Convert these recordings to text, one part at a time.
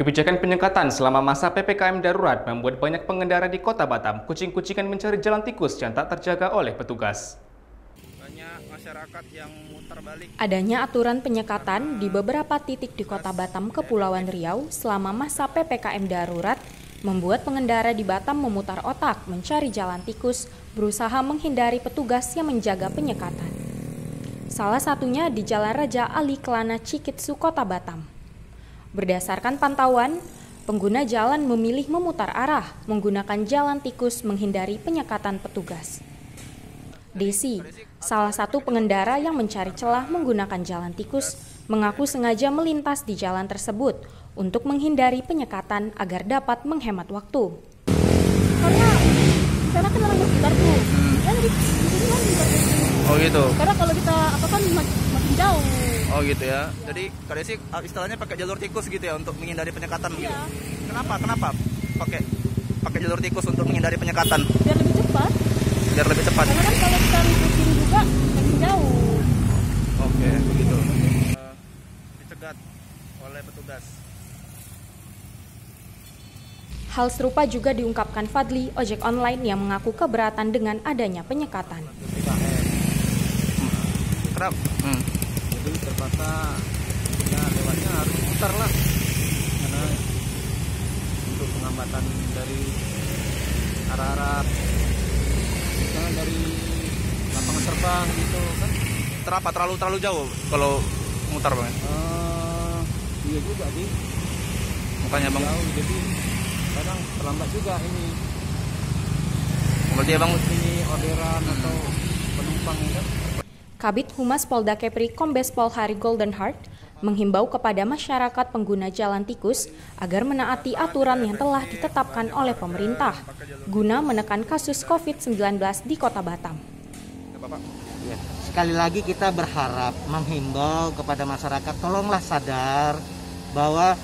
Kebijakan penyekatan selama masa PPKM darurat membuat banyak pengendara di kota Batam kucing-kucingan mencari jalan tikus yang tak terjaga oleh petugas. Banyak masyarakat yang muter balik. Adanya aturan penyekatan di beberapa titik di kota Batam, Kepulauan Riau selama masa PPKM darurat membuat pengendara di Batam memutar otak mencari jalan tikus, berusaha menghindari petugas yang menjaga penyekatan. Salah satunya di Jalan Raja Ali Kelana Cikitsu, Kota Batam. Berdasarkan pantauan, pengguna jalan memilih memutar arah menggunakan jalan tikus menghindari penyekatan petugas. Desi, salah satu pengendara yang mencari celah menggunakan jalan tikus, mengaku sengaja melintas di jalan tersebut untuk menghindari penyekatan agar dapat menghemat waktu. karena di sana kan orang berputar tuh ya jadi di sini kan Oh gitu. karena kalau kita apa kan mak- makin jauh Oh gitu ya. Jadi kalian sih ah, istilahnya pakai jalur tikus gitu ya untuk menghindari penyekatan gitu. Iya. Kenapa? Kenapa pakai pakai jalur tikus untuk menghindari penyekatan biar lebih cepat biar lebih cepat? karena kan kalau kita ngikutin juga makin jauh Oke, begitu. Eh, dicegat oleh petugas. Hal serupa juga diungkapkan Fadli, ojek online yang mengaku keberatan dengan adanya penyekatan. Kerap. Hmm. Terpaksa ya lewatnya harus putar lah. Karena untuk penghambatan dari arah-arah misalnya dari lapangan terbang gitu kan? Terapa terlalu terlalu jauh kalau mutar bang? Eh, iya juga sih. Makanya bang. jauh jadi kadang terlambat juga ini. Berarti ya bang? Ini orderan atau penumpang ya kan Kabit Humas Polda Kepri Kombes Pol Hari Golden Heart menghimbau kepada masyarakat pengguna jalan tikus agar menaati aturan yang telah ditetapkan oleh pemerintah guna menekan kasus COVID-19 di Kota Batam. Ya, sekali lagi kita berharap menghimbau kepada masyarakat tolonglah sadar bahwa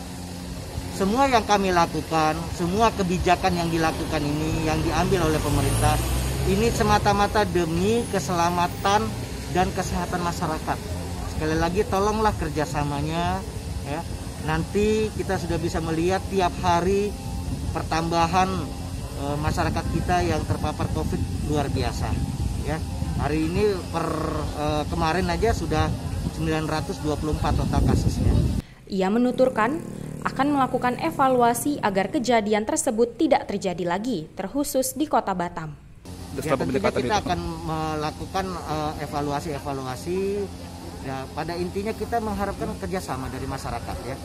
semua yang kami lakukan, semua kebijakan yang dilakukan ini yang diambil oleh pemerintah ini semata-mata demi keselamatan dan kesehatan masyarakat. Sekali lagi tolonglah kerjasamanya ya. Nanti kita sudah bisa melihat tiap hari pertambahan eh, masyarakat kita yang terpapar Covid luar biasa ya. Hari ini per eh, kemarin aja sudah 924 total kasusnya. Ia menuturkan akan melakukan evaluasi agar kejadian tersebut tidak terjadi lagi, terkhusus di Kota Batam. Ya, tentunya kita akan melakukan eh, evaluasi-evaluasi. Ya, pada intinya kita mengharapkan kerjasama dari masyarakat ya.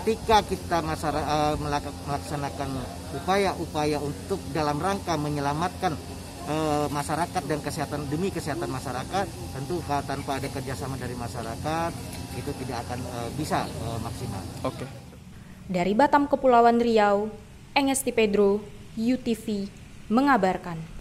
Ketika kita masyarakat melaksanakan upaya-upaya untuk dalam rangka menyelamatkan eh, masyarakat dan kesehatan demi kesehatan masyarakat, tentu kalau tanpa ada kerjasama dari masyarakat itu tidak akan eh, bisa eh, maksimal. Oke. Dari Batam Kepulauan Riau, Engesti Pedro, UTV mengabarkan.